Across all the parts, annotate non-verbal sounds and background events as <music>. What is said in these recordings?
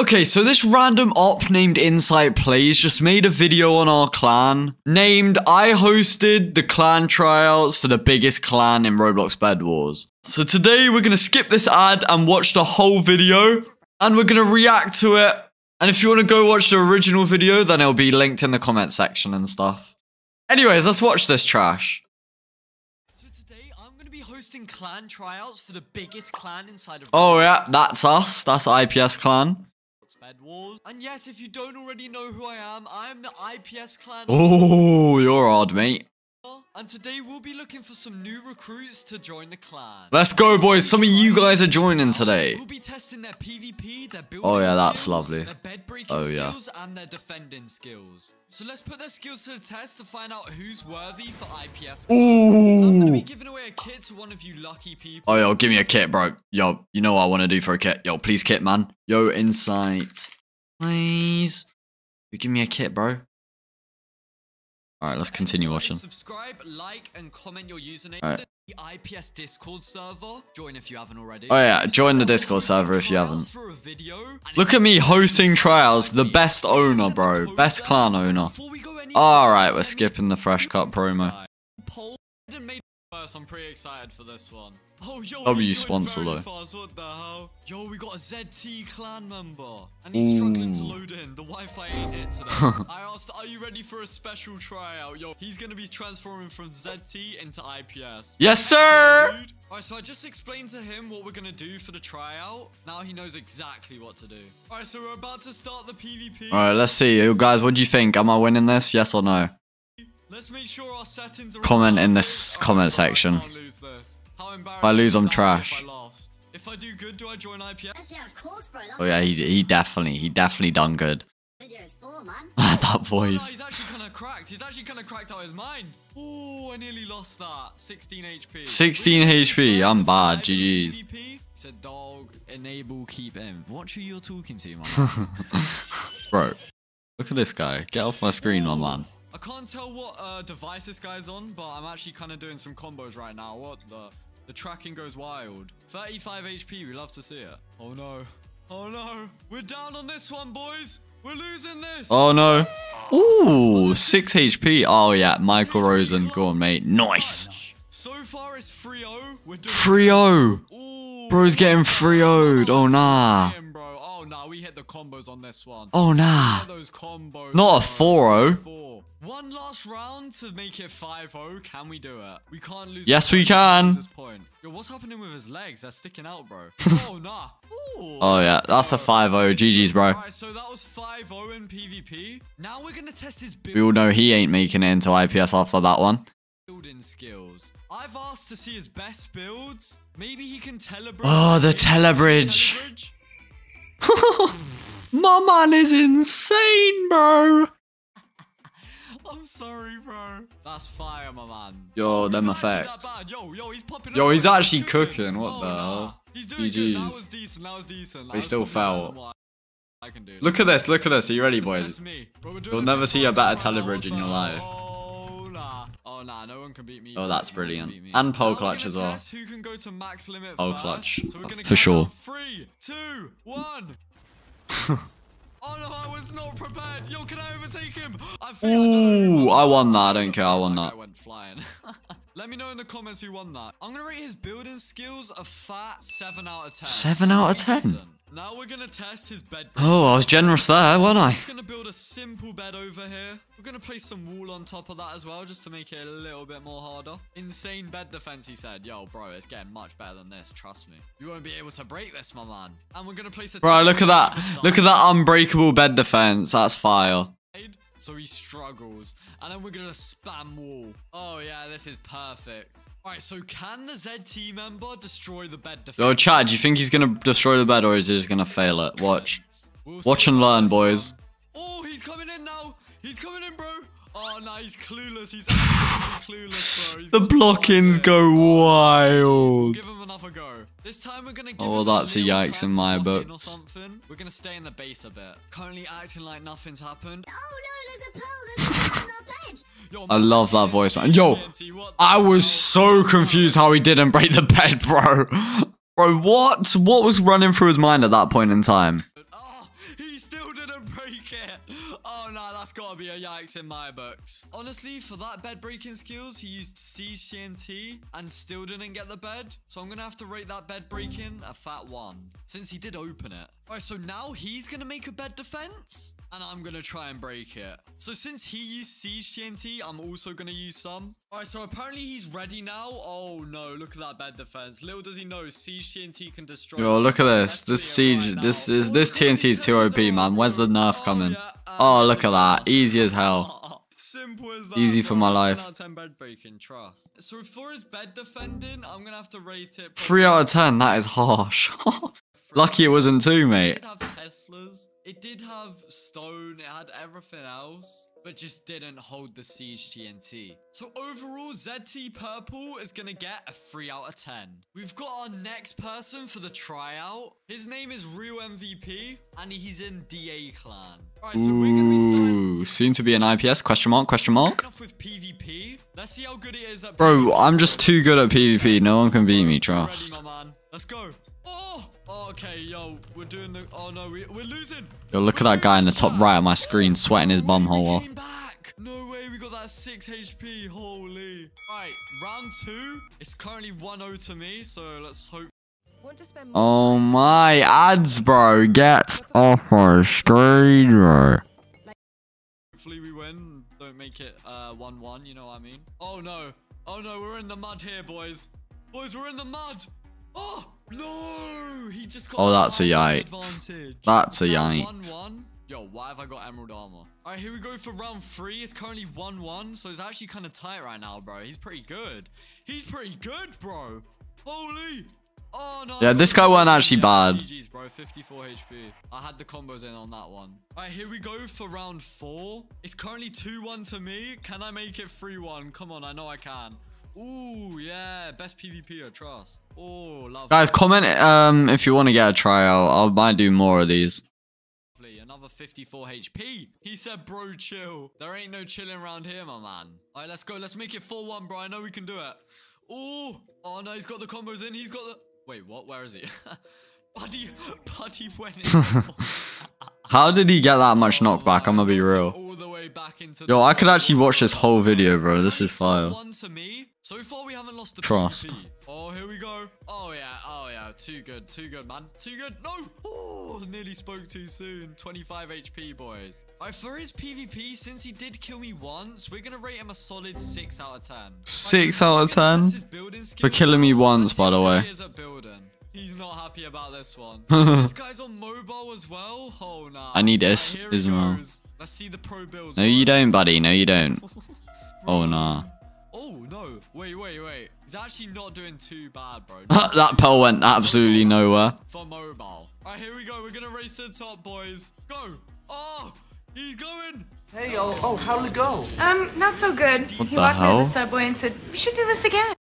Okay, so this random op named Insight Plays just made a video on our clan named I hosted the clan tryouts for the biggest clan in Roblox Bed Wars. So today we're going to skip this ad and watch the whole video and we're going to react to it. And if you want to go watch the original video, then it'll be linked in the comment section and stuff. Anyways, let's watch this trash. So today I'm going to be hosting clan tryouts for the biggest clan inside of Oh yeah, that's us. That's IPS clan. Bed Wars. And yes, if you don't already know who I am, I am the IPS clan. Oh, you're odd, mate. And today we'll be looking for some new recruits to join the clan. Let's go, boys. Some of you guys are joining today. We'll be testing their PvP, their building Oh yeah, that's skills, lovely. Their bed breaking oh, yeah. skills and their defending skills. So let's put their skills to the test to find out who's worthy for IPS. Ooh. I'm gonna be giving away a kit to one of you lucky people. Oh yo, give me a kit, bro. Yo, you know what I want to do for a kit. Yo, please kit, man. Yo, insight. Please. You give me a kit, bro. All right, let's continue watching. Subscribe, like, and comment your username. All right. The IPS Discord server. Join if you haven't already. Oh yeah, join the Discord server if you haven't. Look at me hosting trials. The best owner, bro. Best clan owner. All right, we're skipping the fresh cut promo. I'm pretty excited for this one. Oh, yo, W sponsor though. Fast. What the hell? Yo, we got a ZT clan member. And he's Ooh. struggling to load in. The Wi-Fi ain't it today. <laughs> I asked, are you ready for a special tryout? Yo, he's going to be transforming from ZT into IPS. Yes, sir! Alright, so I just explained to him what we're going to do for the tryout. Now he knows exactly what to do. Alright, so we're about to start the PvP. Alright, let's see. Yo, guys, what do you think? Am I winning this? Yes or no? Let's make sure our settings are Comment in this comment section. If I lose, I'm trash. If I do good, do I join IPS? Yeah, course, bro. oh yeah, he he definitely he definitely done good. <laughs> that voice. <laughs> Oh, no, he's actually kind of cracked. He's actually kind of cracked out his mind. Oh, I nearly lost that. 16 HP. 16 HP. I'm bad. GG's. Said dog, enable, keep in. What are you talking to, man? <laughs> Bro, look at this guy. Get off my screen, my man. I can't tell what uh, device this guy's on, but I'm actually kind of doing some combos right now. What the? The tracking goes wild. 35 HP, we love to see it. Oh no. Oh no. We're down on this one, boys. We're losing this. Oh no. Ooh, 6 HP. Oh yeah, Michael Rosen. Go on, mate. Nice. So far it's 3-0. 3-0. Bro's getting 3-0'd. Oh nah. Oh nah, hit the combos on this one. Oh nah. Not a 4-0. One last round to make it 5-0. Can we do it? We can't lose. Yes, we can. Yo, what's happening with his legs? They're sticking out, bro. <laughs> oh, nah. Ooh, oh, yeah. That's a 5-0. GG's, bro. Alright, so that was 5-0 in PvP. Now we're going to test his build. We all know he ain't making it into IPS after that one. Building skills. I've asked to see his best builds. Maybe he can telebridge. Oh, the telebridge. <laughs> <laughs> My man is insane, bro. I'm sorry, bro. That's fire, my man. Yo, them effects. Yo, yo, he's popping Yo, he's actually cooking. What oh, the hell? Nah. He's doing GG's. That was decent. That was decent. he still fell. Look at this. Look at this. Are you ready, boys? You'll never see a better telebridge in your oh, life. Oh, nah. Oh, nah. No one can beat me. Oh, that's brilliant. And pole clutch as well. Who can go to max limit pole clutch. For sure. Three, two, one. <laughs> Oh no, I was not prepared. Yo, can I overtake him? I Ooh, I, I won that. I don't care. I won that. I went flying. <laughs> Let me know in the comments who won that. I'm gonna rate his building skills a fat seven out of ten. Seven out of ten. Now we're gonna test his bed. Oh, I was generous there, weren't I? Just gonna build a simple bed over here. We're gonna place some wall on top of that as well, just to make it a little bit more harder. Insane bed defense, he said. Yo, bro, it's getting much better than this. Trust me. You won't be able to break this, my man. And we're gonna place a. Bro, look at that. Look at that unbreakable bed defense. That's fire so he struggles. And then we're going to spam wall. Oh, yeah, this is perfect. All right, so can the ZT member destroy the bed defense? Oh, Chad, do you think he's going to destroy the bed or is he just going to fail it? Watch. We'll Watch and learn, boys. Oh, he's coming in now. He's coming in, bro. Oh, no, he's clueless. He's <laughs> clueless, bro. He's the blockings go wild. We'll another go. This time we're gonna oh, give Oh, that's a yikes in my books. We're gonna stay in the base a bit. Currently acting like nothing's happened. Oh no, there's a pearl. There's <laughs> Yo, I love that voice, man. Yo, I was so confused how he didn't break the bed, <laughs> bro. Bro, what? What was running through his mind at that point in time? That's got to be a yikes in my books. Honestly, for that bed breaking skills, he used Siege TNT and still didn't get the bed. So I'm to have to rate that bed breaking a fat one since he did open it. All right, so now he's going to make a bed defense and I'm going to try and break it. So since he used Siege TNT, I'm also going to use some. All right, so apparently he's ready now. Oh, no, look at that bed defense. Little does he know, Siege TNT can destroy. Yo, look at this. This Siege, right this is, this TNT is too OP, man. Where's the nerf oh, coming? Oh, Oh, look at that. Easy as hell. Simple as that. Easy for my 10 life. out of 10 bed breaking, trust. So for his bed defending, I'm gonna have to rate it. 3 out of 10, that is harsh. <laughs> Lucky it wasn't two, mate. Have Teslas. It did have stone. It had everything else, but just didn't hold the siege TNT. So overall, ZT Purple is gonna get a 3 out of 10. We've got our next person for the tryout. His name is Real MVP, and he's in DA Clan. So we're gonna be starting Ooh, soon to be an IPS? Question mark, question mark? PvP. Let's see how good it is at Bro, I'm just too good at PvP. No one can beat me, Ready, trust. man. Let's go. Oh! Oh, okay, yo, we're doing the. Oh no, we, we're losing. Yo, look at that guy in the top right of my screen sweating his bum hole off. No way, we got that 6 HP. Holy. Right, round two. It's currently 1 0 to me, so let's hope. Want to spend Oh my ads, bro. Get off my screen, bro. Hopefully we win. Don't make it uh 1 1, you know what I mean? Oh no. Oh no, we're in the mud here, boys. Boys, we're in the mud. Oh no! He just got Oh, that's a yikes. advantage. That's a yikes. 1-1. Yo, why have I got emerald armor? All right, here we go for round three. It's currently 1-1, so it's actually kind of tight right now, bro. He's pretty good. He's pretty good, bro. Holy. Oh, no. Yeah, this guy weren't actually bad. GG's, bro. 54 HP. I had the combos in on that one. All right, here we go for round four. It's currently 2-1 to me. Can I make it 3-1? Come on, I know I can. Ooh, yeah. Best PvP, I trust. Oh, love Guys, comment um if you want to get a trial. I might do more of these. Another 54 HP. He said, bro, chill. There ain't no chilling around here, my man. All right, let's go. Let's make it 4-1, bro. I know we can do it. Oh, oh no, he's got the combos in. He's got the... Wait, what? Where is he? <laughs> Buddy, Buddy went in. <laughs> How did he get that much knockback? I'm gonna be real. All the way back into Yo, I could actually watch this whole video, bro. This is fire. One to me. So far, we haven't lost the Trust. PvP. Oh, here we go. Oh yeah, oh yeah. Too good, too good, man. Too good. No. Oh, nearly spoke too soon. 25 HP, boys. All right, for his PvP, since he did kill me once, we're gonna rate him a solid six out of ten. Six Right, out of 10? test For killing me once, by the way. he is at building. He's not happy about this one. <laughs> this guy's on mobile as well. Oh nah. I need Right, this, here he. Let's see the pro builds. No, you don't, buddy. No, you don't. <laughs> Oh, nah. Oh no! Wait, wait, wait. He's actually not doing too bad, bro. <laughs> that pearl went absolutely nowhere. For mobile. All right, here we go. We're gonna race to the top, boys. Go! Oh, he's going. Hey, yo. Oh, how'd it go? Um, not so good. What he the walked me to hell? the subway and said, "We should do this again."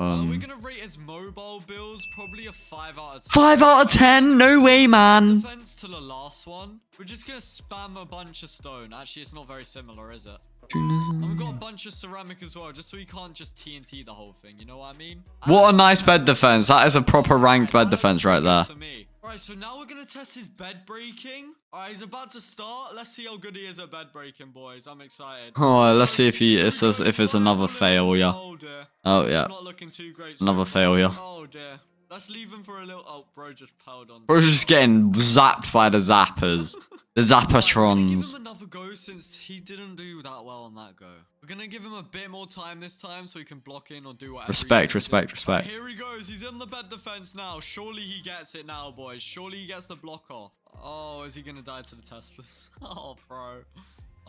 Uh, we're Um, gonna rate his mobile bills probably a five out of ten. five out of ten? No way, man. Defense to the last one. We're just gonna spam a bunch of stone. Actually, it's not very similar, is it? And we've got a bunch of ceramic as well, just so we can't just TNT the whole thing. You know what I mean? What a nice bed defense. That is a proper ranked bed defense right there. to me. Alright, so now we're gonna test his bed breaking. Alright, he's about to start. Let's see how good he is at bed breaking, boys. I'm excited. Oh, let's see if he it's Here we just, go. if it's another failure. Oh dear. Oh yeah, It's not looking too great. Another failure. Oh dear. Let's leave him for a little. Oh, bro, just piled on. we're just getting zapped by the zappers, the <laughs> we're give him another go since he didn't do that well on that go. We're gonna give him a bit more time this time so he can block in or do whatever. Respect, respect, do. respect. Alright, here he goes. He's in the bed defense now. Surely he gets it now, boys. Surely he gets the block off. Oh, is he gonna die to the Teslas? <laughs> Oh, bro.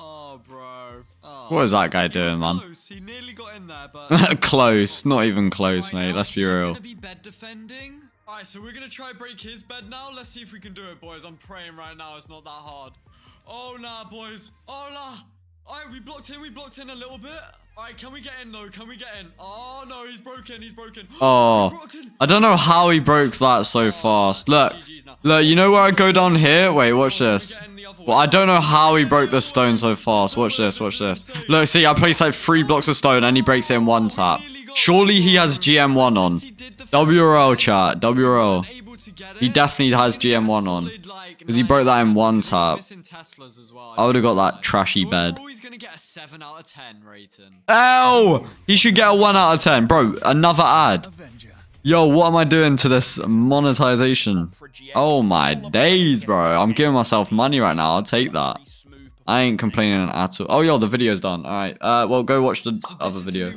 Oh, bro. Oh. What is that guy doing, man? Close. He nearly got in there, but <laughs> close, not even close, Right mate. now, Let's be real. be bed defending. All right, so we're gonna try break his bed now. Let's see if we can do it, boys. I'm praying right now. It's not that hard. Oh nah, boys. Oh nah. All right, we blocked in. We blocked in a little bit. All right, can we get in though? Can we get in? Oh no, he's broken. He's broken. Oh. I don't know how he broke that so oh, fast. Look, look. You know where I go down here? Wait, watch Oh, this. Get in the other Well. I don't know how he broke the stone so fast. Watch this, watch this. Look, see, I placed like three blocks of stone and he breaks it in one tap. Surely he has GM1 on. Since he did WRL chat, WRL. weren't able to He definitely has GM1 on. Because he broke that in one tap. I would have got that trashy bed. He's gonna get a 7 out of 10 rating. Ow! He should get a 1 out of 10. Bro, another ad. Yo, what am I doing to this monetization? Oh my days, bro. I'm giving myself money right now. I'll take that. I ain't complaining at all. Oh, yo, the video's done. Alright, uh, well, go watch the other video.